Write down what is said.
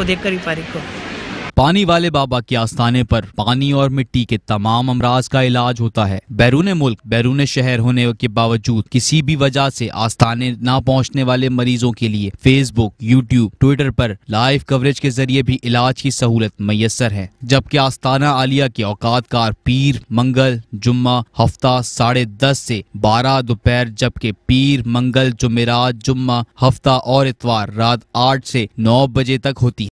उसको देखकर ही फारिग को पानी वाले बाबा के आस्थाने पर पानी और मिट्टी के तमाम अमराज का इलाज होता है। बैरून मुल्क, बैरून शहर होने के बावजूद किसी भी वजह से आस्थाने ना पहुँचने वाले मरीजों के लिए फेसबुक यूट्यूब ट्विटर पर लाइव कवरेज के ज़रिए भी इलाज की सहूलत मैसर है। जबकि आस्थाना आलिया के औकात कार पीर मंगल जुम्मा हफ़्ता साढ़े दस से बारह दोपहर, जबकि पीर मंगल जुमेरात जुम्मा हफ़्ता और इतवार रात आठ से नौ बजे तक होती